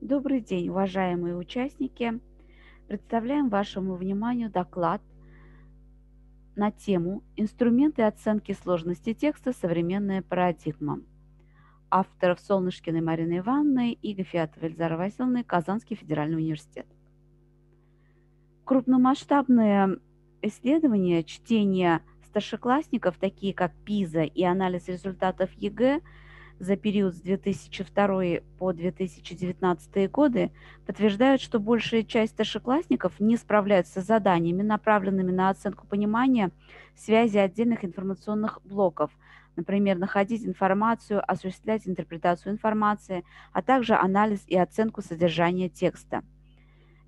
Добрый день, уважаемые участники! Представляем вашему вниманию доклад на тему «Инструменты оценки сложности текста. Современная парадигма». Авторов Солнышкиной Марины Ивановны и Гафиатовой Эльзары Васильевны, Казанский федеральный университет. Крупномасштабные исследования чтения старшеклассников, такие как PISA и анализ результатов ЕГЭ – за период с 2002 по 2019 годы подтверждают, что большая часть старшеклассников не справляются с заданиями, направленными на оценку понимания связи отдельных информационных блоков, например, находить информацию, осуществлять интерпретацию информации, а также анализ и оценку содержания текста –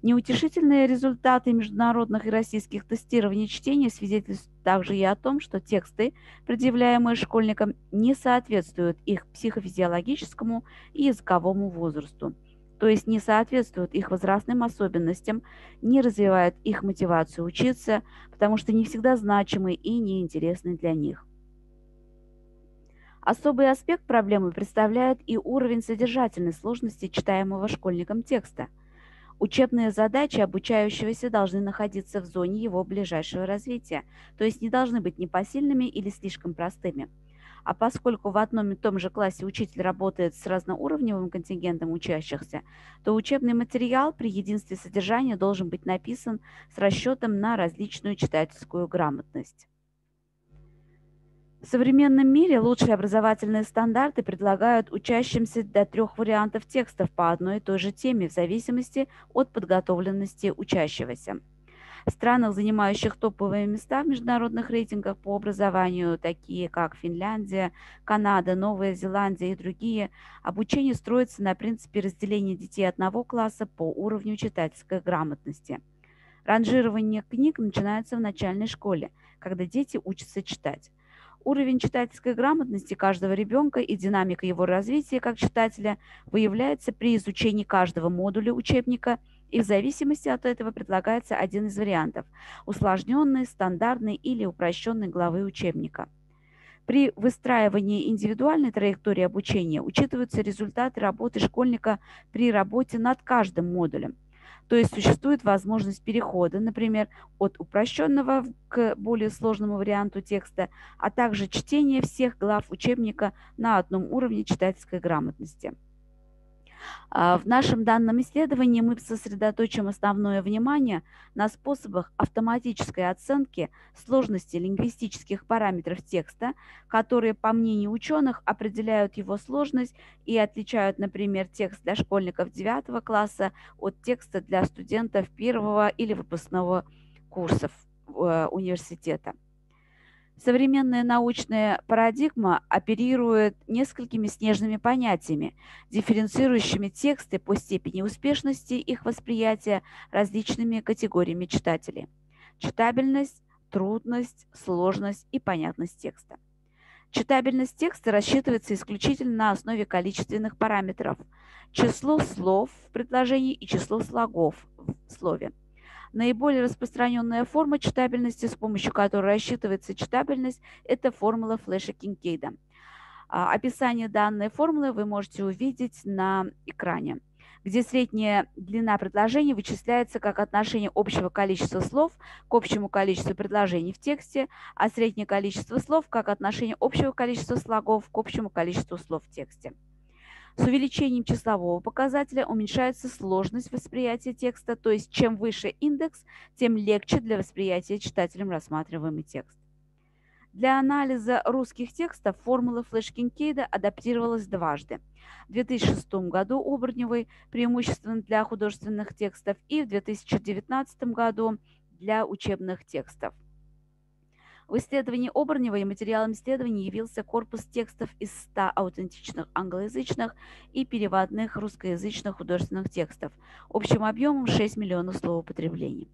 Неутешительные результаты международных и российских тестирований чтения свидетельствуют также и о том, что тексты, предъявляемые школьникам, не соответствуют их психофизиологическому и языковому возрасту, то есть не соответствуют их возрастным особенностям, не развивают их мотивацию учиться, потому что не всегда значимы и неинтересны для них. Особый аспект проблемы представляет и уровень содержательной сложности читаемого школьникам текста – Учебные задачи обучающегося должны находиться в зоне его ближайшего развития, то есть не должны быть непосильными или слишком простыми. А поскольку в одном и том же классе учитель работает с разноуровневым контингентом учащихся, то учебный материал при единстве содержания должен быть написан с расчетом на различную читательскую грамотность. В современном мире лучшие образовательные стандарты предлагают учащимся до трех вариантов текстов по одной и той же теме в зависимости от подготовленности учащегося. В странах, занимающих топовые места в международных рейтингах по образованию, такие как Финляндия, Канада, Новая Зеландия и другие, обучение строится на принципе разделения детей одного класса по уровню читательской грамотности. Ранжирование книг начинается в начальной школе, когда дети учатся читать. Уровень читательской грамотности каждого ребенка и динамика его развития как читателя выявляется при изучении каждого модуля учебника, и в зависимости от этого предлагается один из вариантов – усложненный, стандартный или упрощенный главы учебника. При выстраивании индивидуальной траектории обучения учитываются результаты работы школьника при работе над каждым модулем – то есть существует возможность перехода, например, от упрощенного к более сложному варианту текста, а также чтение всех глав учебника на одном уровне читательской грамотности. А, в нашем данном исследовании мы сосредоточим основное внимание на способах автоматической оценки сложности лингвистических параметров текста, которые, по мнению ученых, определяют его сложность и отличают, например, текст для школьников 9 класса от текста для студентов первого или выпускного курсов э, университета. Современная научная парадигма оперирует несколькими снежными понятиями, дифференцирующими тексты по степени успешности их восприятия различными категориями читателей. Читабельность, трудность, сложность и понятность текста. Читабельность текста рассчитывается исключительно на основе количественных параметров – число слов в предложении и число слогов в слове. Наиболее распространенная форма читабельности, с помощью которой рассчитывается читабельность, это формула Флэша Кинкейда. А, описание данной формулы вы можете увидеть на экране где средняя длина предложения вычисляется как отношение общего количества слов к общему количеству предложений в тексте, а среднее количество слов как отношение общего количества слогов к общему количеству слов в тексте. С увеличением числового показателя уменьшается сложность восприятия текста, то есть чем выше индекс, тем легче для восприятия читателем рассматриваемый текст. Для анализа русских текстов формула Флеша-Кинкейда адаптировалась дважды. В 2006 году Оборневой преимущественно для художественных текстов и в 2019 году для учебных текстов. В исследовании Оборневой материалом исследования явился корпус текстов из 100 аутентичных англоязычных и переводных русскоязычных художественных текстов общим объемом 6 миллионов словоупотреблений.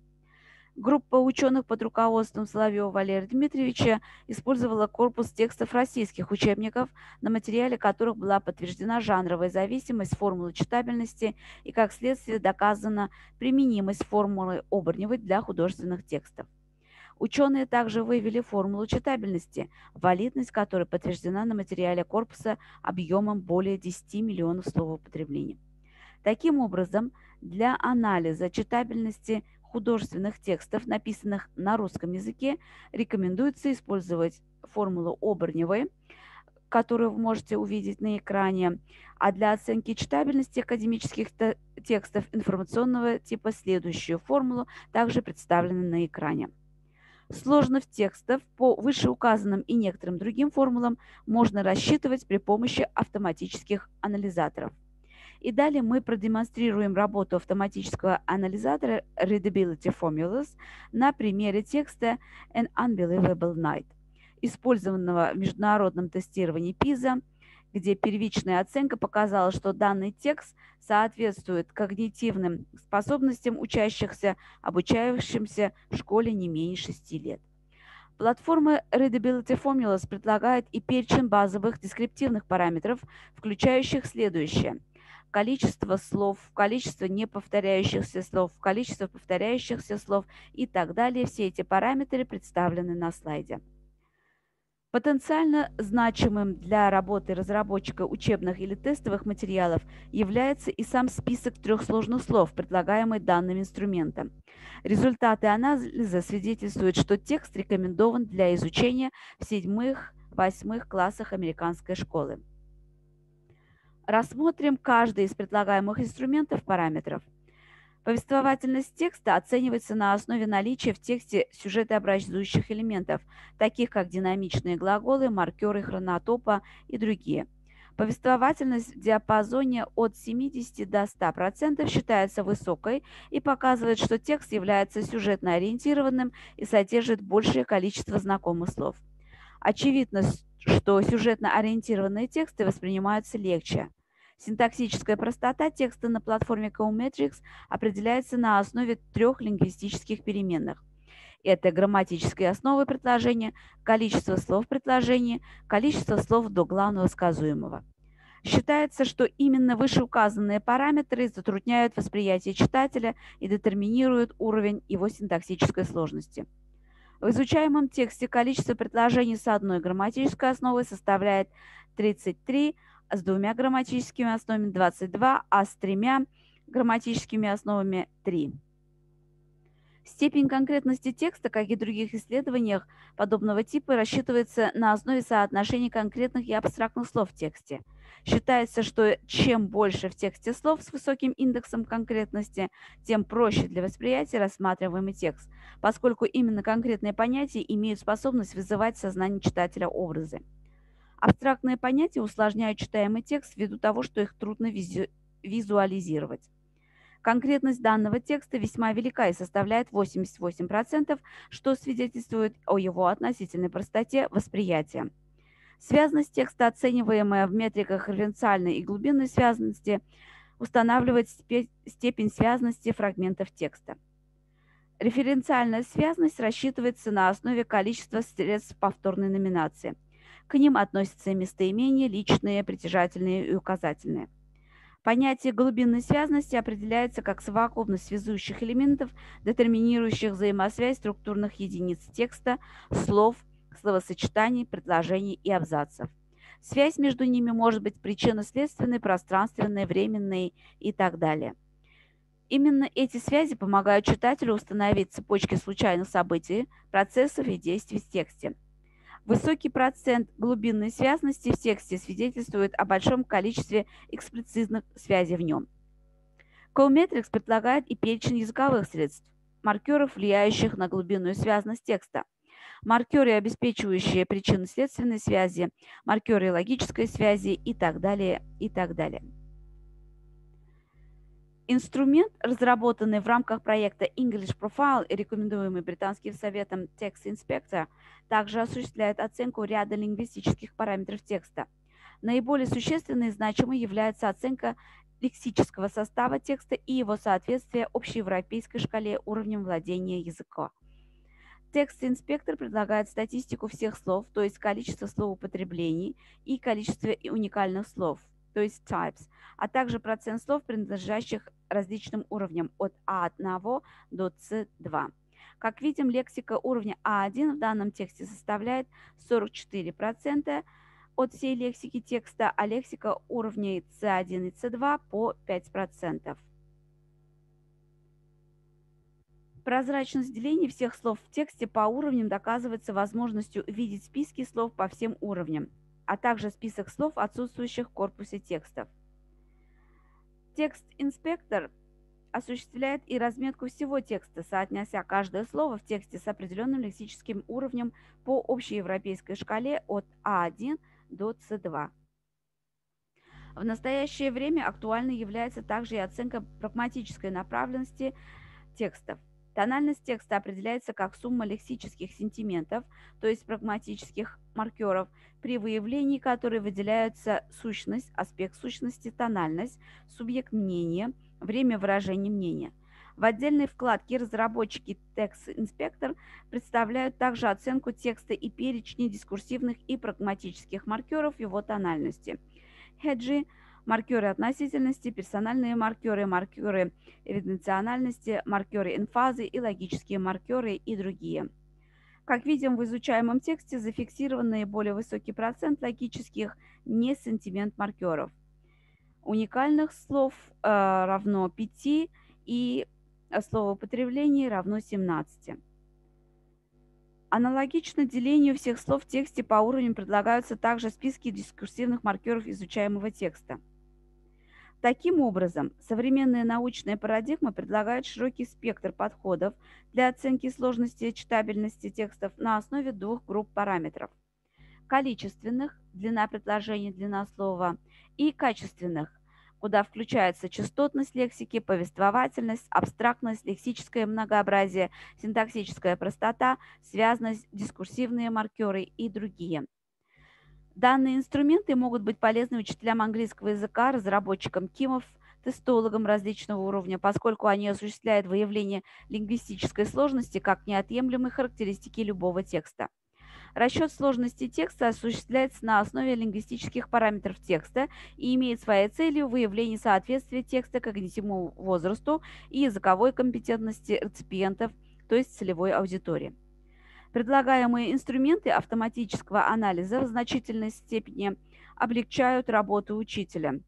Группа ученых под руководством Соловьева Валерия Дмитриевича использовала корпус текстов российских учебников, на материале которых была подтверждена жанровая зависимость формулы читабельности и, как следствие, доказана применимость формулы Оборневой для художественных текстов. Ученые также выявили формулу читабельности, валидность которой подтверждена на материале корпуса объемом более 10 миллионов словоупотреблений. Таким образом, для анализа читабельности художественных текстов, написанных на русском языке, рекомендуется использовать формулу Оберневой, которую вы можете увидеть на экране, а для оценки читабельности академических текстов информационного типа следующую формулу также представлена на экране. Сложность текстов по вышеуказанным и некоторым другим формулам можно рассчитывать при помощи автоматических анализаторов. И далее мы продемонстрируем работу автоматического анализатора Readability Formulas на примере текста An Unbelievable Night, использованного в международном тестировании PISA, где первичная оценка показала, что данный текст соответствует когнитивным способностям учащихся, обучающимся в школе не менее 6 лет. Платформа Readability Formulas предлагает и перечень базовых дескриптивных параметров, включающих следующее – количество слов, количество неповторяющихся слов, количество повторяющихся слов и так далее. Все эти параметры представлены на слайде. Потенциально значимым для работы разработчика учебных или тестовых материалов является и сам список трех сложных слов, предлагаемый данным инструментом. Результаты анализа свидетельствуют, что текст рекомендован для изучения в седьмых-восьмых классах американской школы. Рассмотрим каждый из предлагаемых инструментов параметров. Повествовательность текста оценивается на основе наличия в тексте сюжетообразующих элементов, таких как динамичные глаголы, маркеры хронотопа и другие. Повествовательность в диапазоне от 70 до 100% считается высокой и показывает, что текст является сюжетно ориентированным и содержит большее количество знакомых слов. Очевидно, что сюжетно ориентированные тексты воспринимаются легче. Синтаксическая простота текста на платформе Cometrics определяется на основе трех лингвистических переменных. Это грамматические основы предложения, количество слов предложения, количество слов до главного сказуемого. Считается, что именно вышеуказанные параметры затрудняют восприятие читателя и детерминируют уровень его синтаксической сложности. В изучаемом тексте количество предложений с одной грамматической основой составляет 33, с двумя грамматическими основами 22, а с тремя грамматическими основами 3. Степень конкретности текста, как и в других исследованиях подобного типа, рассчитывается на основе соотношения конкретных и абстрактных слов в тексте. Считается, что чем больше в тексте слов с высоким индексом конкретности, тем проще для восприятия рассматриваемый текст, поскольку именно конкретные понятия имеют способность вызывать в сознании читателя образы. Абстрактные понятия усложняют читаемый текст ввиду того, что их трудно визу визуализировать. Конкретность данного текста весьма велика и составляет 88%, что свидетельствует о его относительной простоте восприятия. Связность текста, оцениваемая в метриках референциальной и глубинной связанности, устанавливает степень связности фрагментов текста. Референциальная связность рассчитывается на основе количества средств повторной номинации – к ним относятся местоимения, личные, притяжательные и указательные. Понятие глубинной связности определяется как совокупность связующих элементов, детерминирующих взаимосвязь структурных единиц текста, слов, словосочетаний, предложений и абзацев. Связь между ними может быть причинно-следственной, пространственной, временной и так далее. Именно эти связи помогают читателю установить цепочки случайных событий, процессов и действий в тексте – Высокий процент глубинной связности в тексте свидетельствует о большом количестве эксплицитных связей в нем. Cometrics предлагает и перечень языковых средств, маркеров, влияющих на глубинную связность текста, маркеры, обеспечивающие причинно-следственные связи, маркеры логической связи и так далее, и так далее. Инструмент, разработанный в рамках проекта English Profile и рекомендуемый Британским советом Text Inspector, также осуществляет оценку ряда лингвистических параметров текста. Наиболее существенной и значимой является оценка лексического состава текста и его соответствие общеевропейской шкале уровнем владения языком. Текст-инспектор предлагает статистику всех слов, то есть количество словоупотреблений и количество уникальных слов – то есть types, а также процент слов, принадлежащих различным уровням от А1 до С2. Как видим, лексика уровня А1 в данном тексте составляет 44%, от всей лексики текста, а лексика уровней C1 и C2 по 5%. Прозрачность деления всех слов в тексте по уровням доказывается возможностью видеть списки слов по всем уровням, а также список слов, отсутствующих в корпусе текстов. Текст-инспектор осуществляет и разметку всего текста, соотнося каждое слово в тексте с определенным лексическим уровнем по общеевропейской шкале от А1 до С2. В настоящее время актуальной является также и оценка прагматической направленности текстов. Тональность текста определяется как сумма лексических сентиментов, то есть прагматических маркеров, при выявлении которой выделяются сущность, аспект сущности, тональность, субъект мнения, время выражения мнения. В отдельной вкладке разработчики Text Inspector представляют также оценку текста и перечни дискурсивных и прагматических маркеров его тональности. Хеджи маркеры относительности, персональные маркеры, маркеры эвиденциональности, маркеры инфазы и логические маркеры и другие. Как видим, в изучаемом тексте зафиксирован наиболее высокий процент логических не-сентимент-маркеров. Уникальных слов э, равно 5 и словоупотреблений равно 17. Аналогично делению всех слов в тексте по уровням предлагаются также списки дискурсивных маркеров изучаемого текста. Таким образом, современная научная парадигма предлагает широкий спектр подходов для оценки сложности и читабельности текстов на основе двух групп параметров – количественных – длина предложения, длина слова, и качественных – куда включается частотность лексики, повествовательность, абстрактность, лексическое многообразие, синтаксическая простота, связность, дискурсивные маркеры и другие – Данные инструменты могут быть полезны учителям английского языка, разработчикам КИМов, тестологам различного уровня, поскольку они осуществляют выявление лингвистической сложности как неотъемлемой характеристики любого текста. Расчет сложности текста осуществляется на основе лингвистических параметров текста и имеет своей целью выявление соответствия текста когнитивному возрасту и языковой компетентности реципиентов, то есть целевой аудитории. Предлагаемые инструменты автоматического анализа в значительной степени облегчают работу учителя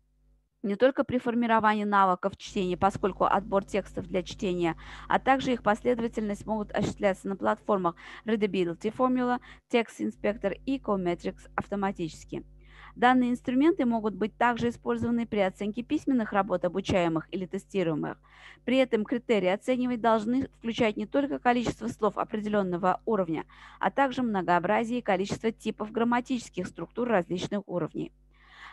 не только при формировании навыков чтения, поскольку отбор текстов для чтения, а также их последовательность могут осуществляться на платформах Readability Formula, Text Inspector и Cometrics автоматически. Данные инструменты могут быть также использованы при оценке письменных работ обучаемых или тестируемых. При этом критерии оценивать должны включать не только количество слов определенного уровня, а также многообразие и количество типов грамматических структур различных уровней.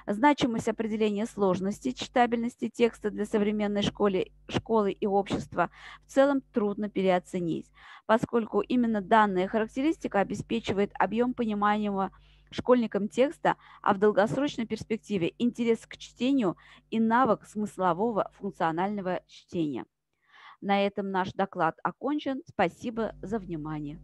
Значимость определения сложности, читабельности текста для современной школы, школы и общества в целом трудно переоценить, поскольку именно данная характеристика обеспечивает объем понимаемого школьникам текста, а в долгосрочной перспективе интерес к чтению и навык смыслового функционального чтения. На этом наш доклад окончен. Спасибо за внимание.